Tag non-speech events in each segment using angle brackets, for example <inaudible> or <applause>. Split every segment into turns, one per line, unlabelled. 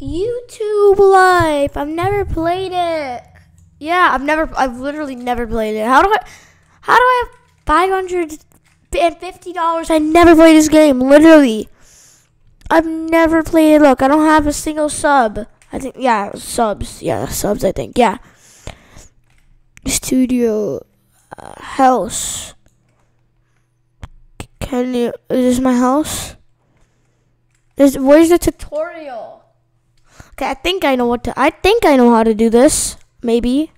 YouTube Life. I've never played it. Yeah, I've never. I've literally never played it. How do I? How do I have five hundred and fifty dollars? I never played this game. Literally, I've never played it. Look, I don't have a single sub. I think yeah, subs. Yeah, subs. I think yeah. Studio uh, house. Can you? Is this my house? Is where's the tutorial? Okay, I think I know what to. I think I know how to do this. Maybe.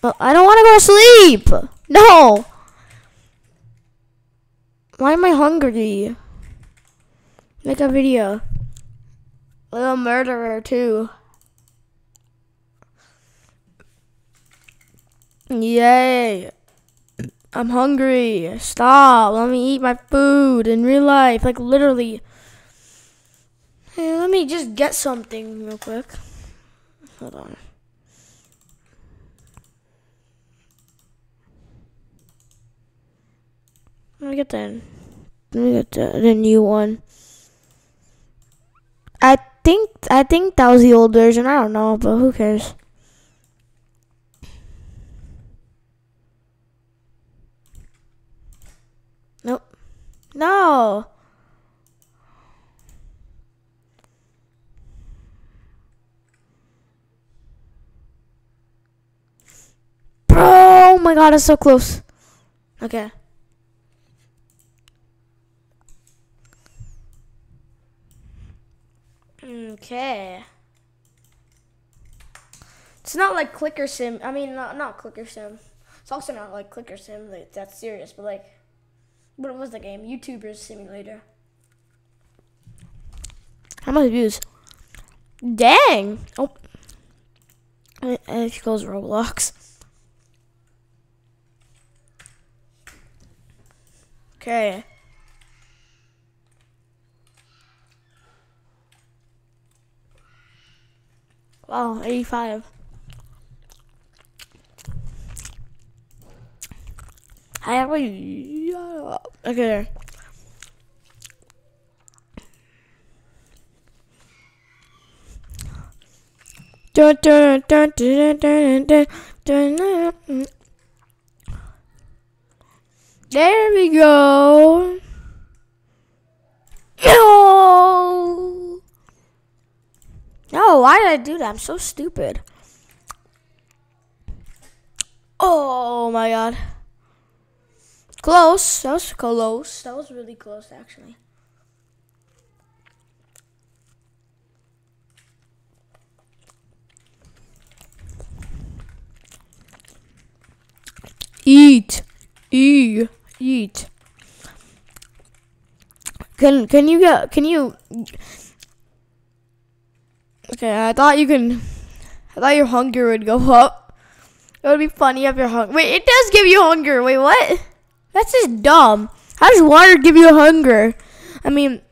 But I don't want to go to sleep. No. Why am I hungry? Make a video. Little murderer too. Yay. I'm hungry. Stop. Let me eat my food in real life. Like literally. Hey, let me just get something real quick. Hold on. Let me get the let me get the, the new one. I think I think that was the old version. I don't know, but who cares? Nope. No. Bro, oh my god, it's so close. Okay. Okay. It's not like clicker sim. I mean, not not clicker sim. It's also not like clicker sim. Like that's serious, but like, what was the game? YouTubers Simulator. How much views? Dang! Oh, I, I close Roblox. Okay. Wow, 85. I have a okay. Dun, dun, dun, dun, dun, dun, dun, dun. There we go. No. No, why did I do that? I'm so stupid. Oh my god. Close. That was close. That was really close, actually. Eat. Eat. Eat. Can can you get can you Okay, I thought you can I thought your hunger would go up. It would be funny if your hunger Wait, it does give you hunger. Wait, what? That's just dumb. How does water give you hunger? I mean,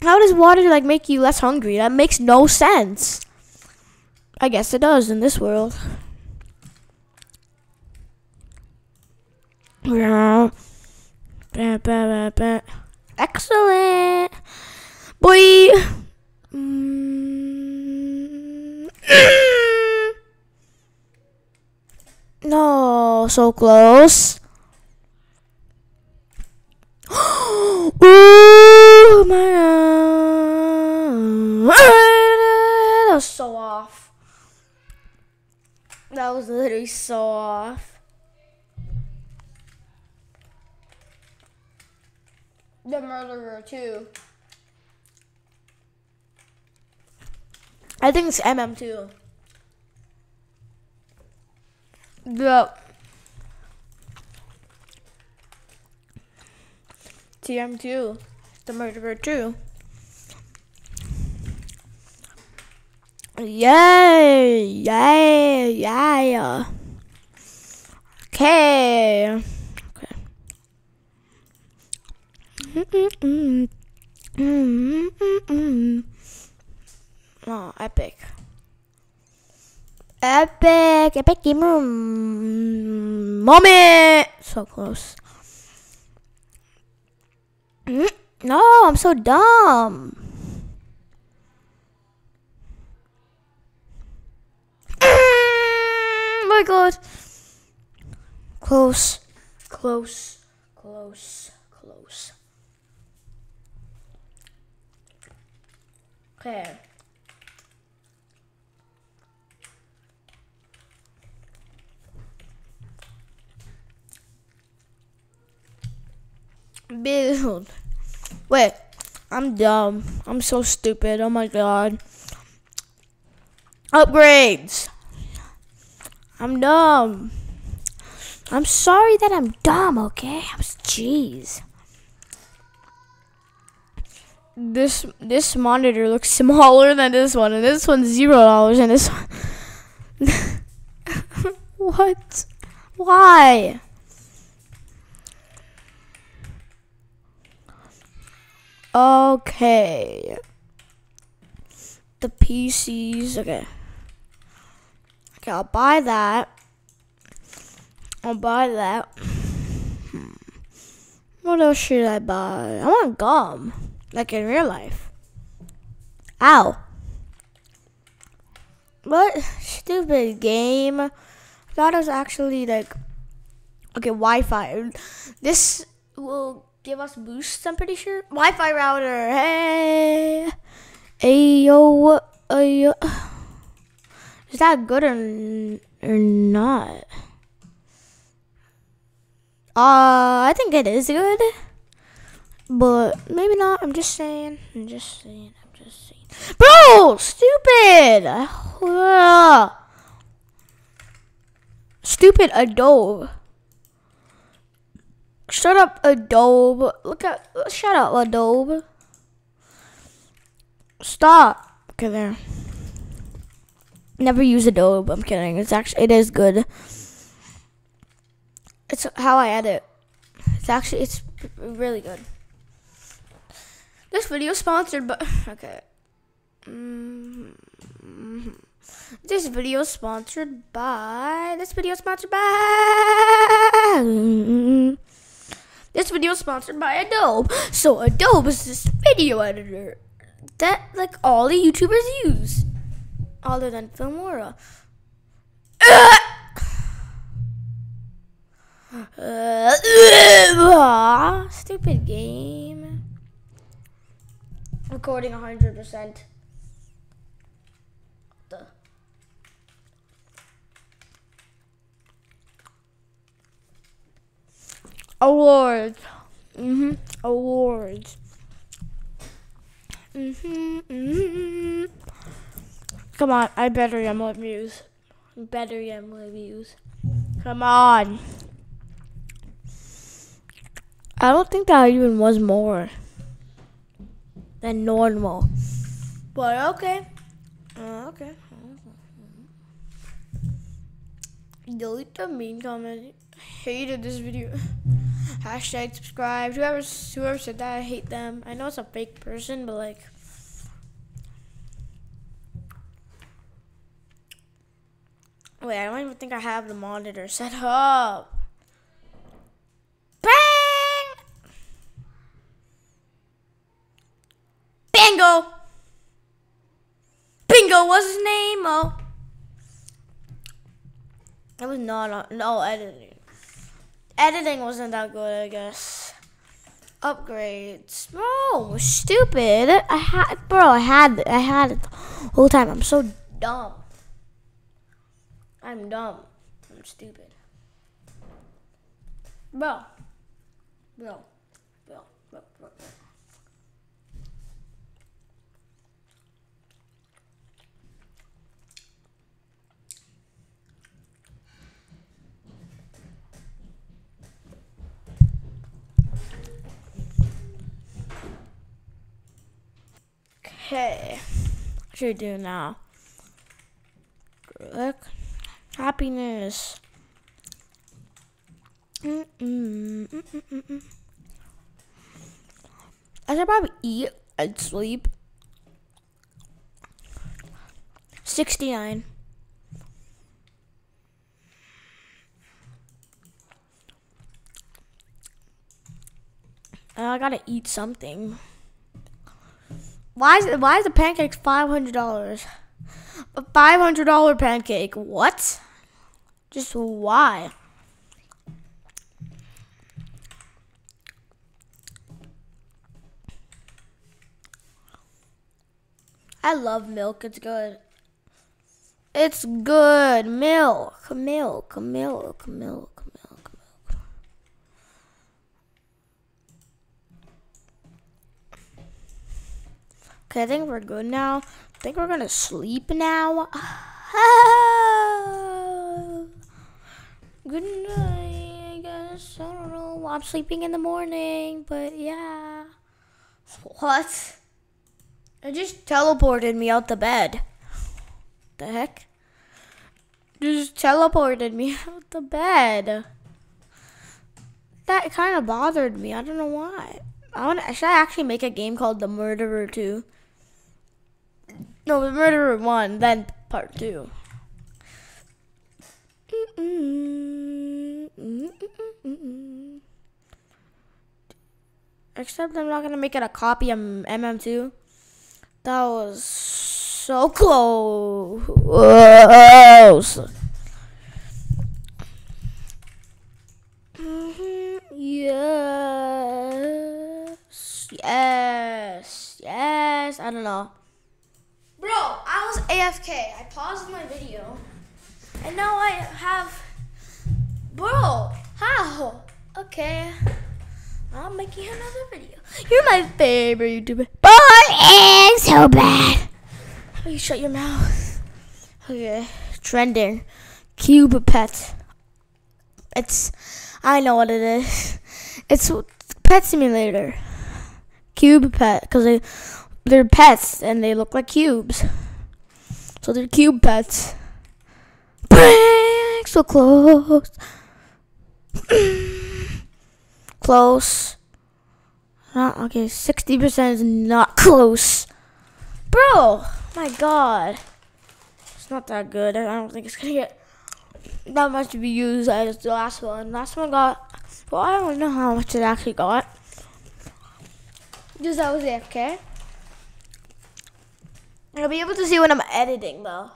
how does water like make you less hungry? That makes no sense. I guess it does in this world. Yeah. Excellent. Boy. Mm. no, so close. <gasps> Ooh, my <laughs> That was so off. That was literally so off. The murderer too. I think it's MM too. The TM2, the murderer too. Yay! Yay! Yeah! Okay. Mm-hmm. Mm-hmm. Mm-hmm. Oh, epic. Epic, epic gamer moment. So close. No, I'm so dumb. Oh my god. Close, close, close. Okay. Build. Wait. I'm dumb. I'm so stupid. Oh my god. Upgrades. I'm dumb. I'm sorry that I'm dumb, okay? I'm jeez. This this monitor looks <laughs> smaller than this one, and this one's zero dollars, and this one. <laughs> what? Why? Okay. The PCs. Okay. Okay, I'll buy that. I'll buy that. Hmm. What else should I buy? I want gum. Like in real life. Ow. What <laughs> stupid game? I thought it was actually like okay, Wi-Fi. This will give us boosts. I'm pretty sure. Wi-Fi router. Hey, ayo, ayo. <sighs> Is that good or or not? Uh, I think it is good, but maybe not. I'm just saying. I'm just saying. I'm just saying. Bro, stupid. Stupid Adobe. Shut up, Adobe. Look at. Shut up, Adobe. Stop. Okay, there. Never use Adobe. I'm kidding. It's actually it is good. It's how I edit. It's actually it's really good. This video is sponsored by <laughs> okay. Mm-hmm. This video is sponsored by this video is sponsored by this video is sponsored by Adobe. So Adobe is this video editor that like all the YouTubers use, other than Filmora. Uh, <laughs> stupid game. Recording 100%. The Awards. Mhm. Awards. Mhm. Mhm. Come on, I better get more views. Better get more views. Come on. I don't think that even was more than normal. But okay. Uh, okay. Delete the mean comment. Hated this video. <laughs> Hashtag subscribe. Whoever whoever said that, I hate them. I know it's a fake person, but like. Wait, I don't even think I have the monitor set up. Bingo! Bingo was his name. Oh. It was not no editing. Editing wasn't that good, I guess. Upgrades, bro, stupid. I had, bro, I had, I had it the whole time. I'm so dumb. I'm dumb. I'm stupid, bro, bro, bro, bro, bro. bro. Okay. What should we do now? Look. Happiness. I should probably eat and sleep. 69. I gotta eat something. Why is why is the pancake five hundred dollars? A five hundred dollar pancake. What? Just why? I love milk. It's good. It's good. Milk, milk, milk, milk. Okay, I think we're good now. I think we're gonna sleep now. <sighs> Good night, I guess. I don't know. I'm sleeping in the morning, but yeah. <laughs> What? It just teleported me out the bed. The heck? Just teleported me <laughs> out the bed. That kind of bothered me. I don't know why. I want. Should I actually make a game called The Murderer Two? No, The Murderer One, then Part Two. Except I'm not gonna make it a copy of MM2. That was so close. Yes. Yes. Yes. I don't know. AFK. I paused my video. And now I have. Bro, how? Okay. I'm making another video. You're my favorite YouTuber. Boring so bad. Oh, you shut your mouth. Okay. Trending. Cube pet. It's. I know what it is. It's Pet Simulator. Cube pet. Because they, they're pets and they look like cubes. So they're cube pets. So close. <clears throat> close. Not okay. Sixty percent is not close, bro. My God, it's not that good. I don't think it's gonna get that much views as the last one. Last one got. Well, I don't know how much it actually got. Because that was AFK. I'll be able to see when I'm editing though.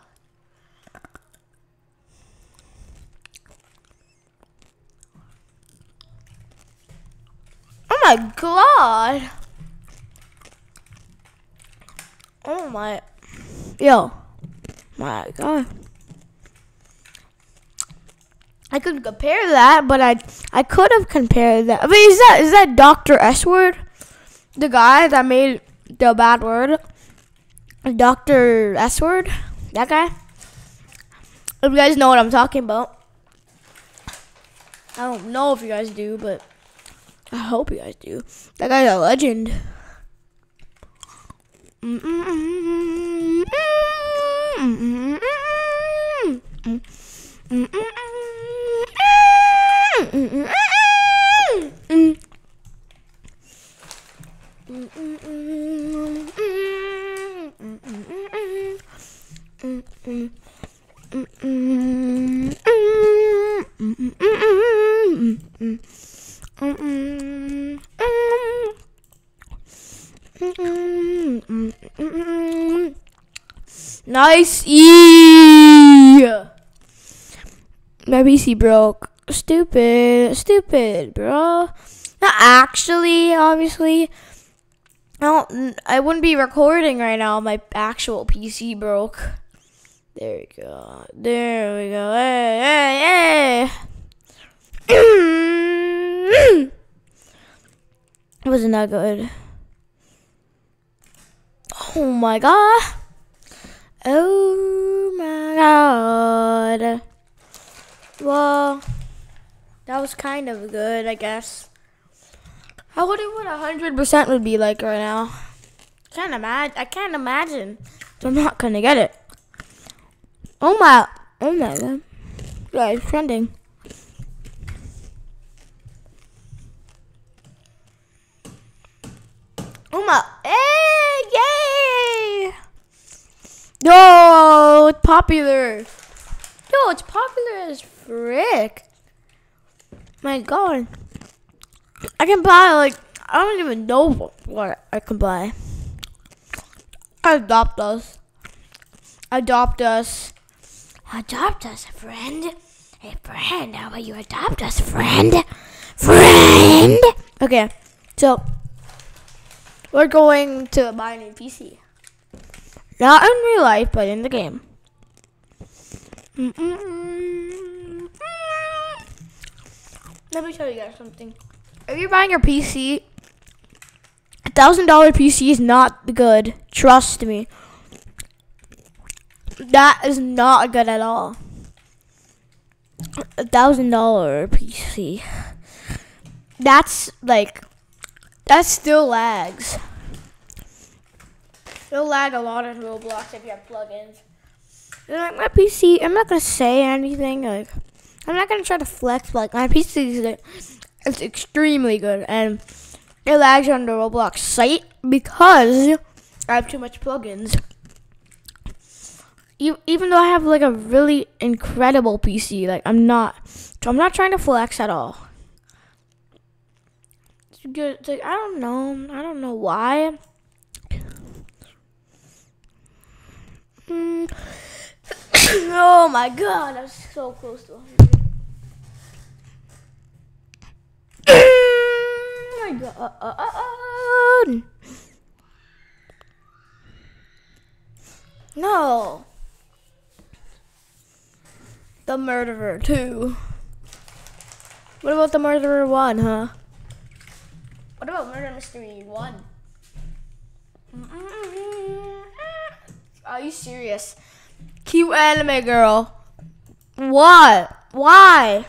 Oh my god. Oh my. Yo. My god. I could compare that, but I I could have compared that. I mean, is that is that Doctor S word? The guy that made the bad word? Doctor S word? That guy? If you guys know what I'm talking about. I don't know if you guys do, but I hope you guys do. That guy's a legend. Nice E. My PC broke. Stupid, stupid, bro. Not actually, obviously. I. I wouldn't be recording right now. My actual PC broke. There we go. There we go. Hey, hey, hey. <clears throat> it wasn't that good. Oh my god. Oh my god. Well, that was kind of good, I guess. I wonder what a hundred percent would be like right now. Can't imagine. I can't imagine. So I'm not gonna get it. Oh my. Oh my god. Guys, trending. Oh my. Hey, yay! Yo, it's popular. Yo, it's popular as frick. My god. I can buy, like, I don't even know what I can buy. Adopt us. Adopt us. Adopt us, friend. Hey, friend, how about you adopt us, friend? Friend! Okay, so we're going to buy a new PC. Not in real life, but in the game. Mm-mm-mm. Let me tell you guys something. If you're buying your PC, a thousand dollar PC is not good. Trust me. That is not good at all. A thousand dollar PC. That's like that still lags. It'll lag a lot in Roblox if you have plugins. Like my PC, I'm not gonna say anything. Like I'm not gonna try to flex. But like my PC is it's extremely good, and it lags on the Roblox site because I have too much plugins. Even though I have like a really incredible PC, like I'm not, I'm not trying to flex at all. It's good. It's like I don't know. I don't know why. Mm. <coughs> oh my god, I was so close to 100. My god. Uh, uh, uh, no. The Murderer 2. What about the Murderer 1, huh? What about Murder Mystery 1? Are you serious? Cute anime girl. What? Why?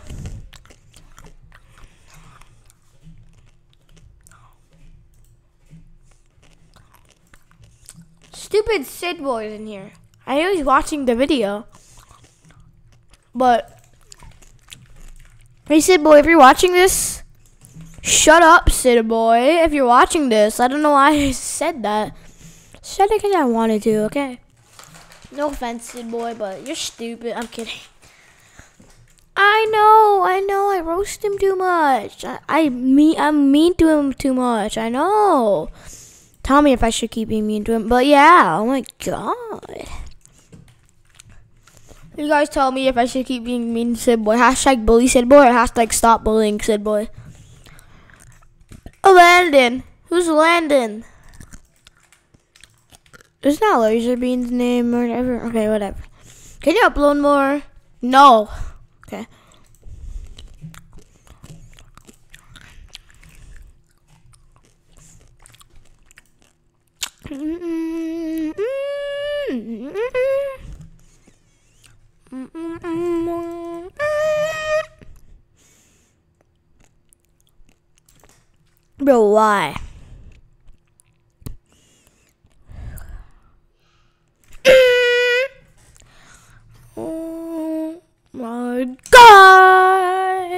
Stupid Sid boy is in here. I know he's watching the video. But Hey Sid boy, if you're watching this, shut up, Sid boy. If you're watching this, I don't know why I <laughs> said that. Said it because I wanted to, okay? No offense, Sid boy, but you're stupid. I'm kidding. I know, I know. I roast him too much. I, I mean, I'm mean to him too much. I know. Tell me if I should keep being mean to him. But yeah, oh my god. You guys tell me if I should keep being mean to Sid Boy. Hashtag bully Sid Boy or hashtag stop bullying Sid Boy. Oh, Landon. Who's Landon? There's not Lazarbeam's name or whatever. Okay, whatever. Can you upload more? No. Okay. Bro, why? Oh my god!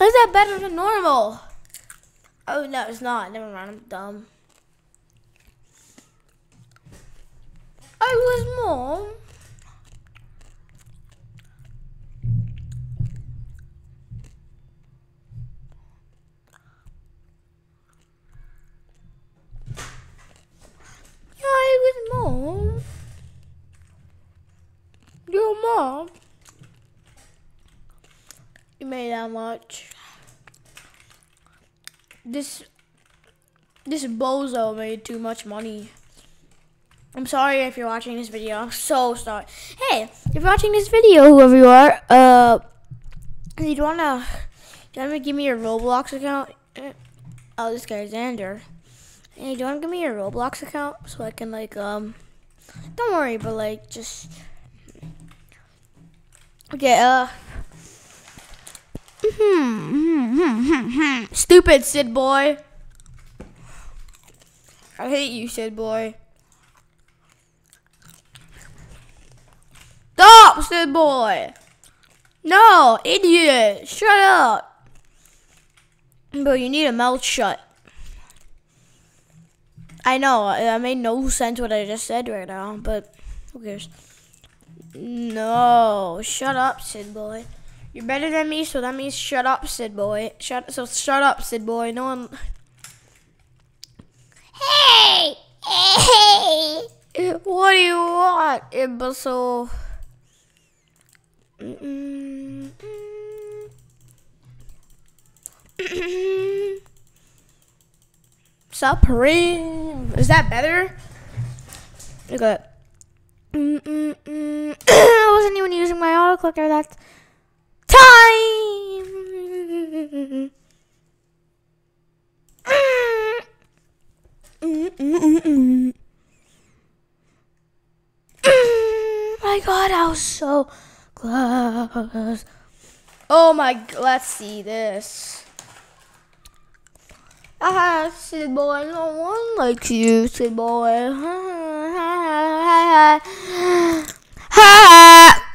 Is that better than normal? Oh, no, it's not. Never mind. I'm dumb. I was mom. Mom. Your mom. You made that much this this bozo made too much money. I'm sorry if you're watching this video. I'm so sorry. Hey, if you're watching this video, whoever you are, uh, you wanna, you wanna give me your Roblox account? Oh, this guy's Xander. Hey, do you wanna give me your Roblox account so I can like, um, don't worry, but like, just, okay, uh, Hmm, hmm, hmm, Stupid Sid boy. I hate you, Sid boy. Stop, Sid boy. No, idiot. Shut up. Bro, you need a mouth shut. I know, that made no sense what I just said right now, but who cares? No, shut up, Sid boy. You're better than me, so that means shut up, Sid boy. Shut so shut up, Sid boy. No one. Hey, hey. <laughs> What do you want, imbecile? Supreme. Is that better? Look at <coughs> I wasn't even using my time. my god, I was so close. Oh my, god, let's see this. Ah, silly boy, no one likes you, silly boy. <laughs> Ha ha ha ha.